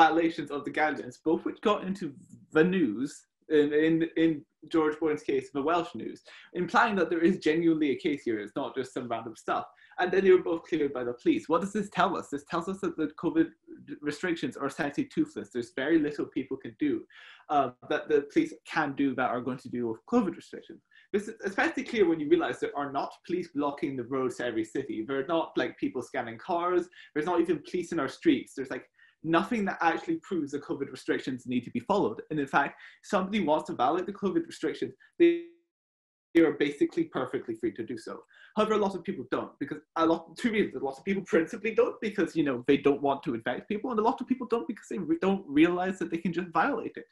violations of the guidelines, both which got into the news in, in, in George Boyne's case, the Welsh news, implying that there is genuinely a case here. It's not just some random stuff. And then they were both cleared by the police. What does this tell us? This tells us that the COVID restrictions are essentially toothless. There's very little people can do uh, that the police can do that are going to do with COVID restrictions. This is especially clear when you realize there are not police blocking the roads to every city. There are not like people scanning cars. There's not even police in our streets. There's like nothing that actually proves the COVID restrictions need to be followed. And in fact, somebody wants to violate the COVID restrictions, they are basically perfectly free to do so. However, a lot of people don't because a lot two reasons. A lot of people principally don't because you know they don't want to infect people, and a lot of people don't because they re- don't realize that they can just violate it.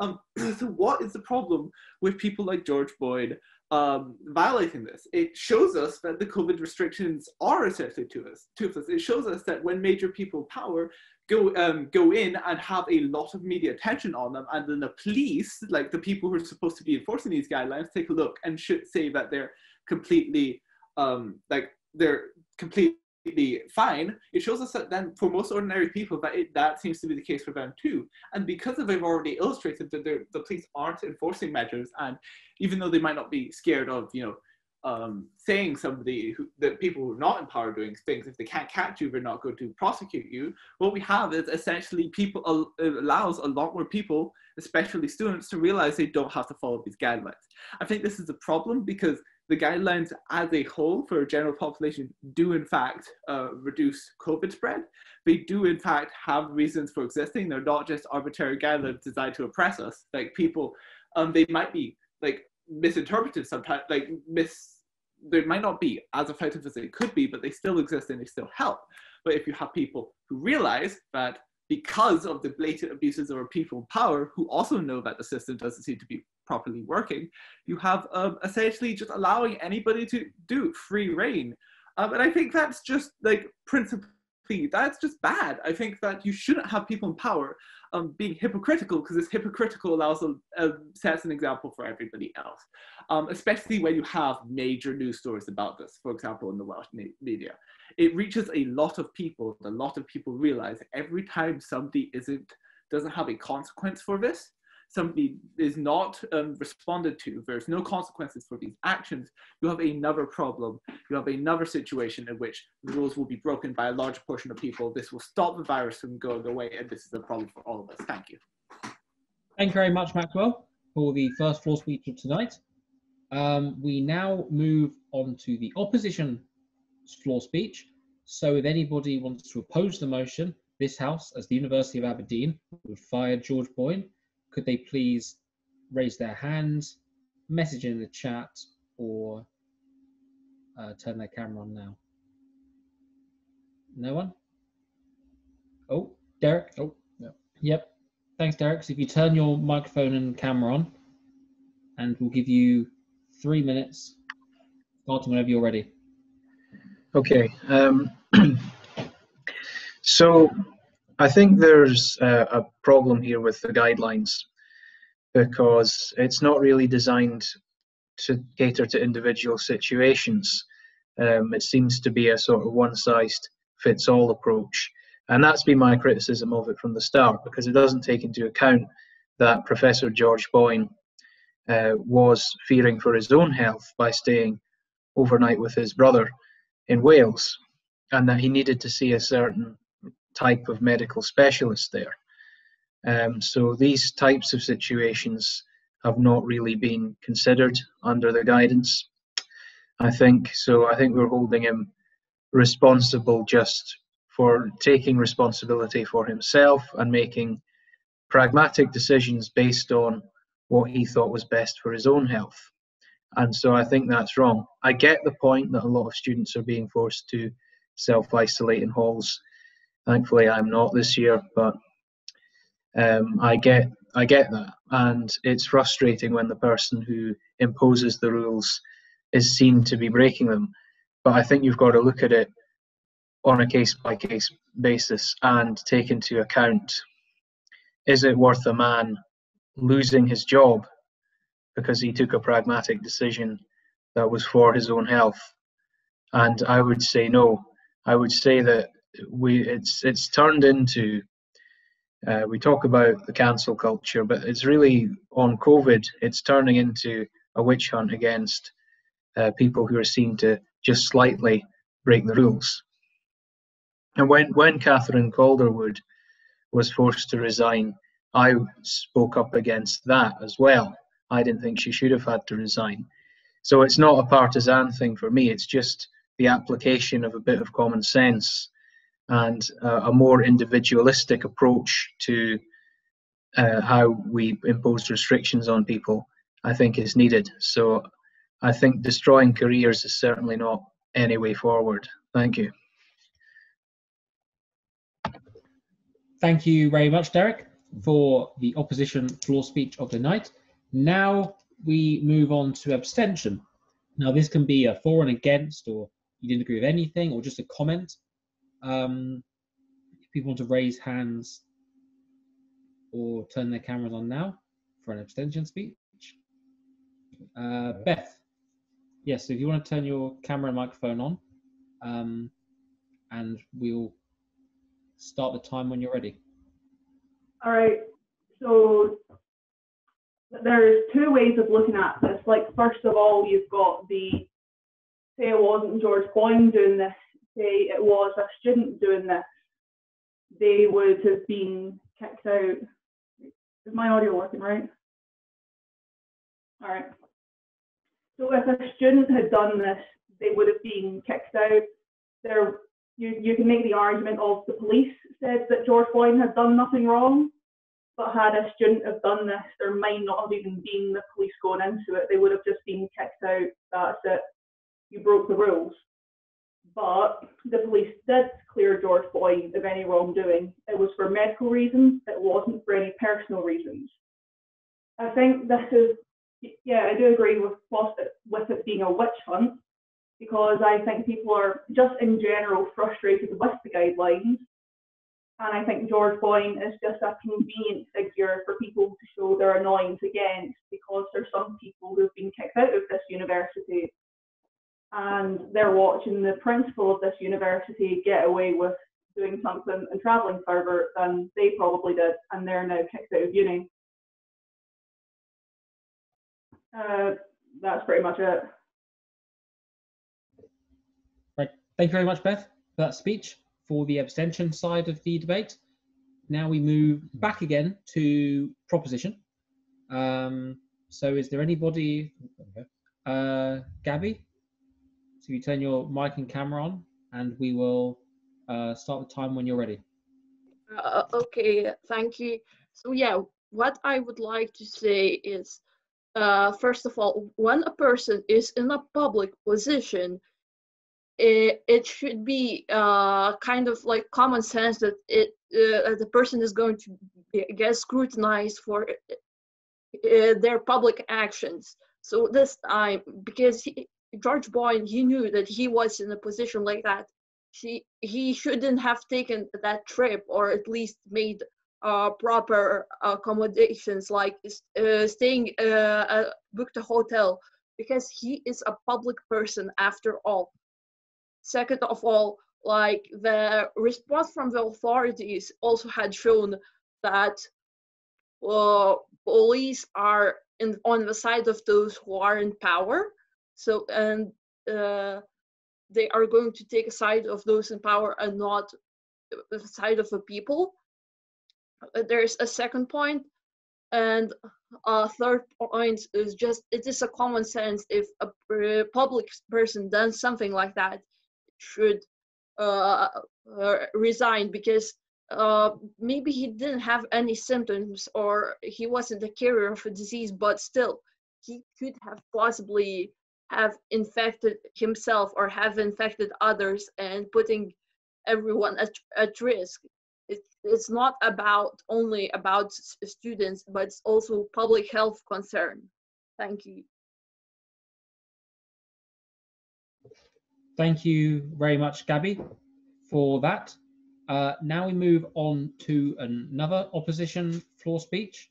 Um, [clears throat] so, what is the problem with people like George Boyne um, violating this? It shows us that the COVID restrictions are essentially to us, toothless. It shows us that when major people power go um, go in and have a lot of media attention on them, and then the police, like the people who are supposed to be enforcing these guidelines, take a look and should say that they're completely um, like they're completely fine. It shows us that then for most ordinary people that it, that seems to be the case for them too. And because of they've already illustrated that the police aren't enforcing measures, and even though they might not be scared of you know um, saying somebody that people who are not in power doing things if they can't catch you they're not going to prosecute you. What we have is essentially people allows a lot more people especially students to realize they don't have to follow these guidelines. I think this is a problem because the guidelines as a whole for a general population do in fact uh, reduce covid spread. They do in fact have reasons for existing. They're not just arbitrary guidelines designed to oppress us. Like people um, they might be like misinterpreted sometimes like mis they might not be as effective as they could be, but they still exist and they still help. But if you have people who realize that because of the blatant abuses of people in power, who also know that the system doesn't seem to be properly working, you have um, essentially just allowing anybody to do free reign. Um, and I think that's just like principle that's just bad. I think that you shouldn't have people in power um, being hypocritical because this hypocritical allows a, a, sets an example for everybody else, um, especially when you have major news stories about this. For example, in the Welsh media, it reaches a lot of people. A lot of people realize every time somebody isn't doesn't have a consequence for this, somebody is not um, responded to, there's no consequences for these actions, you have another problem. You have another situation in which the rules will be broken by a large portion of people. This will stop the virus from going away, and this is a problem for all of us. Thank you. Thank you very much, Maxwell, for the first floor speech of tonight. Um, we now move on to the opposition floor speech. So if anybody wants to oppose the motion, this House, as the University of Aberdeen, would fire George Boyne. Could they please raise their hands, message in the chat, or uh, turn their camera on now? No one? Oh, Derek? Oh, yeah. Yep. Thanks, Derek. So if you turn your microphone and camera on, and we'll give you three minutes, starting whenever you're ready. Okay. Um, [clears throat] so I think there's a, problem here with the guidelines because it's not really designed to cater to individual situations. Um, it seems to be a sort of one size fits all approach. And that's been my criticism of it from the start because it doesn't take into account that Professor George Boyne uh, was fearing for his own health by staying overnight with his brother in Wales and that he needed to see a certain type of medical specialist there. Um, so these types of situations have not really been considered under the guidance. I think so. I think we're holding him responsible just for taking responsibility for himself and making pragmatic decisions based on what he thought was best for his own health. And so I think that's wrong. I get the point that a lot of students are being forced to self isolate in halls. Thankfully, I'm not this year, but um, I get I get that, and it's frustrating when the person who imposes the rules is seen to be breaking them. But I think you've got to look at it on a case by case basis and take into account is it worth a man losing his job because he took a pragmatic decision that was for his own health? And I would say no. I would say that we it's it's turned into uh, we talk about the cancel culture, but it's really on COVID. It's turning into a witch hunt against uh, people who are seen to just slightly break the rules. And when when Catherine Calderwood was forced to resign, I spoke up against that as well. I didn't think she should have had to resign. So it's not a partisan thing for me. It's just the application of a bit of common sense and uh, a more individualistic approach to uh, how we impose restrictions on people, I think is needed. So I think destroying careers is certainly not any way forward. Thank you. Thank you very much, Derek, for the opposition floor speech of the night. Now we move on to abstention. Now this can be a for and against, or you didn't agree with anything, or just a comment. Um, if people want to raise hands or turn their cameras on now for an abstention speech. Uh, Beth, yes, if you want to turn your camera and microphone on, um, and we'll start the time when you're ready. All right. So there's two ways of looking at this. Like first of all, you've got the say it wasn't George Boyne doing this, say it was a student doing this, they would have been kicked out. Is my audio working right? All right. So if a student had done this, they would have been kicked out. There, you, you can make the argument of the police said that George Floyd had done nothing wrong, but had a student have done this, there might not have even been the police going into it. They would have just been kicked out. That's it. You broke the rules. But the police did clear George Boyne of any wrongdoing. It was for medical reasons. It wasn't for any personal reasons. I think this is, yeah, I do agree with with it being a witch hunt because I think people are just in general frustrated with the guidelines and I think George Boyne is just a convenient figure for people to show their annoyance against because there's some people who've been kicked out of this university and they're watching the principal of this university get away with doing something and travelling further than they probably did and they're now kicked out of uni. Uh, that's pretty much it. Right. Thank you very much, Beth, for that speech for the abstention side of the debate. Now we move back again to proposition. Um, so is there anybody, uh, Gabby. So you turn your mic and camera on, and we will uh, start the time when you're ready. Uh, okay, thank you. So yeah, what I would like to say is, uh, first of all, when a person is in a public position, it, it should be uh, kind of like common sense that it uh, the person is going to get scrutinized for their public actions. So this time, because George Boyne, he knew that he was in a position like that. He he shouldn't have taken that trip, or at least made uh, proper accommodations, like uh, staying uh, uh, booked a hotel, because he is a public person after all. Second of all, like the response from the authorities also had shown that uh, police are in, on the side of those who are in power. So and uh, they are going to take a side of those in power and not the side of the people. Uh, There's a second point, and a third point is just it is a common sense if a uh, public person does something like that should uh, uh, resign because uh, maybe he didn't have any symptoms or he wasn't a carrier of a disease, but still he could have possibly have infected himself or have infected others and putting everyone at, at risk. It, it's not about only about students, but it's also public health concern. Thank you. Thank you very much, Gabby, for that. Uh, now we move on to another opposition floor speech.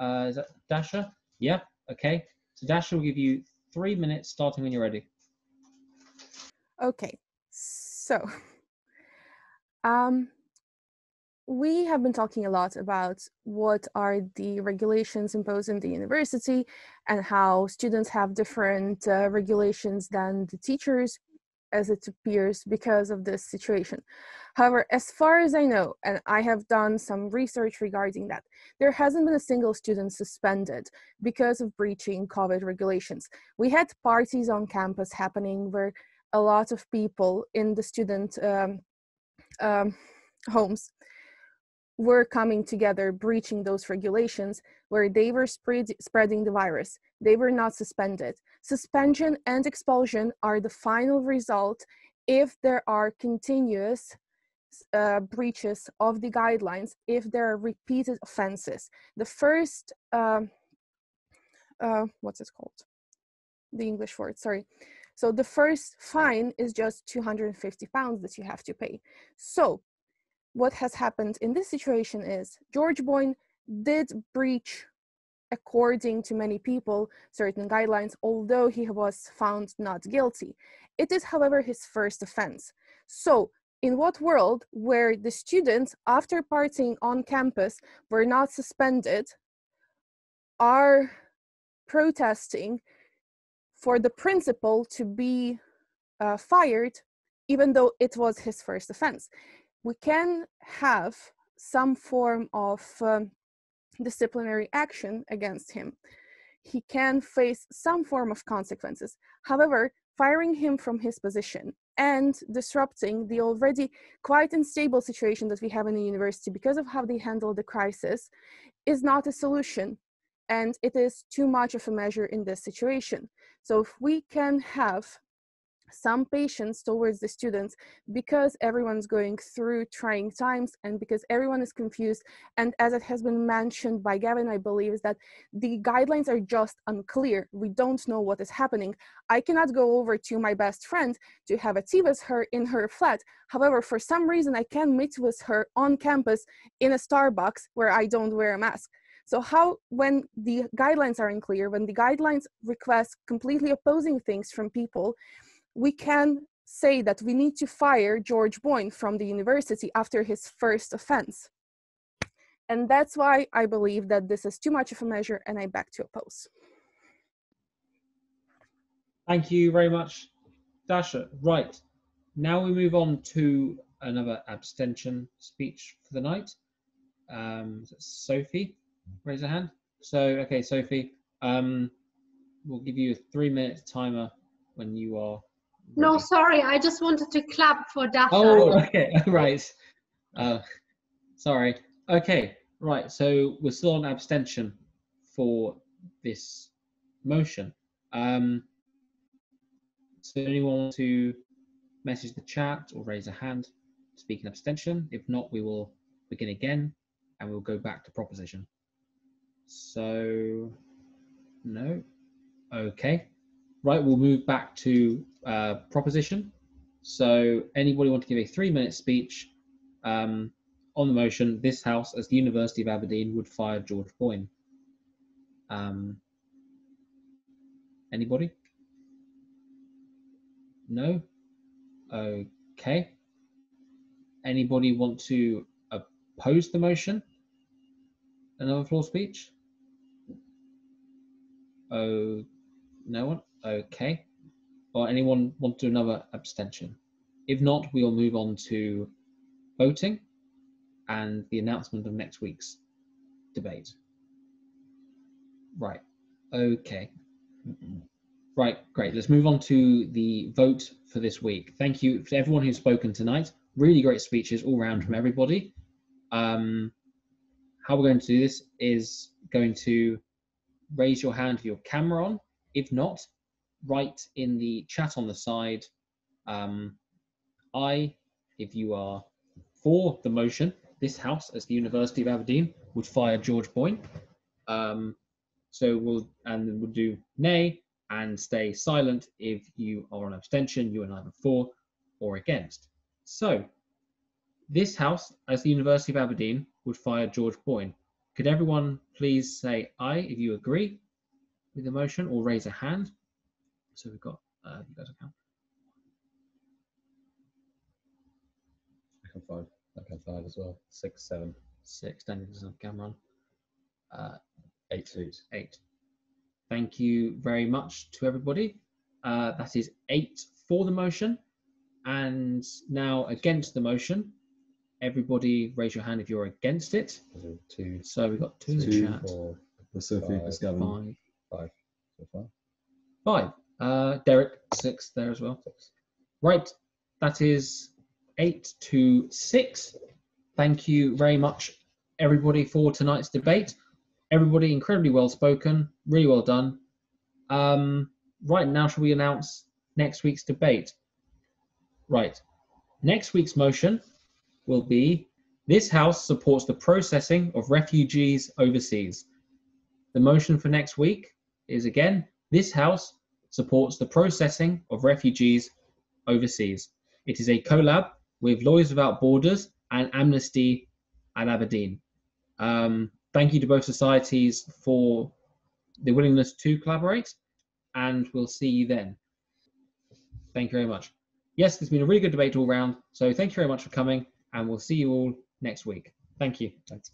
Uh, is that Dasha? Yeah, okay. So Dasha will give you three minutes starting when you're ready. Okay, so [laughs] um, we have been talking a lot about what are the regulations imposed in the university and how students have different uh, regulations than the teachers as it appears because of this situation. However, as far as I know, and I have done some research regarding that, there hasn't been a single student suspended because of breaching COVID regulations. We had parties on campus happening where a lot of people in the student um, um, homes were coming together, breaching those regulations where they were spread, spreading the virus. They were not suspended. Suspension and expulsion are the final result if there are continuous uh, breaches of the guidelines, if there are repeated offenses. The first, um uh, what's it called? The English word, sorry. So the first fine is just 250 pounds that you have to pay. So what has happened in this situation is George Boyne did breach, according to many people, certain guidelines, although he was found not guilty. It is, however, his first offense. So, in what world where the students, after partying on campus, were not suspended, are protesting for the principal to be uh, fired, even though it was his first offense? We can have some form of um, disciplinary action against him. He can face some form of consequences. However, firing him from his position and disrupting the already quite unstable situation that we have in the university because of how they handle the crisis is not a solution. And it is too much of a measure in this situation. So, if we can have some patience towards the students because everyone's going through trying times and because everyone is confused. And as it has been mentioned by gavin i believe is that the guidelines are just unclear. We don't know what is happening. I cannot go over to my best friend to have a tea with her in her flat. However for some reason i can meet with her on campus in a starbucks where i don't wear a mask. So how, when the guidelines are unclear, when the guidelines request completely opposing things from people, we can say that we need to fire George Boyne from the university after his first offense. And that's why I believe that this is too much of a measure and I beg to oppose. Thank you very much, Dasha. Right, now we move on to another abstention speech for the night. Um, Sophie, raise a hand. So, okay, Sophie, um, we'll give you a three-minute timer when you are. No, sorry, I just wanted to clap for Daphne. Oh, okay, [laughs] right. Uh, sorry. Okay, right. So we're still on abstention for this motion. Um, so anyone want to message the chat or raise a hand, speak in abstention? If not, we will begin again and we'll go back to proposition. So, no. Okay. Right, we'll move back to uh, proposition. So anybody want to give a three-minute speech um, on the motion, this House, as the University of Aberdeen, would fire George Boyne? Um, anybody? No? Okay. Anybody want to oppose the motion? Another floor speech? Oh, no one? Okay. Or anyone want to do another abstention? If not, we'll move on to voting and the announcement of next week's debate. Right. Okay. Right, great. Let's move on to the vote for this week. Thank you to everyone who's spoken tonight. Really great speeches all round from everybody. Um, how we're going to do this is going to raise your hand with your camera on. If not, write in the chat on the side, um, I, if you are for the motion, this house as the University of Aberdeen would fire George Boyne. Um, so we'll, and we'll do nay and stay silent if you are on abstention, you are neither for or against. So this house as the University of Aberdeen would fire George Boyne. Could everyone please say aye if you agree with the motion or raise a hand? So we've got, uh, you guys account. I can five. I can five as well. Six, seven, Six, Daniel doesn't have camera on. Uh, eight, eight. eight. Thank you very much to everybody. Uh, that is eight for the motion. And now against the motion, everybody raise your hand if you're against it. Two. So we've got two, in the chat. for the Sophie Five, Five. So far. Five. Uh, Derek, six there as well. Right, that is eight to six. Thank you very much, everybody, for tonight's debate. Everybody incredibly well spoken, really well done. Um, right now, shall we announce next week's debate? Right. Next week's motion will be this House supports the processing of refugees overseas. The motion for next week is again this House supports the processing of refugees overseas. It is a collab with Lawyers Without Borders and Amnesty at Aberdeen. Um, thank you to both societies for the willingness to collaborate, and we'll see you then. Thank you very much. Yes, it's been a really good debate all round, so thank you very much for coming, and we'll see you all next week. Thank you. Thanks.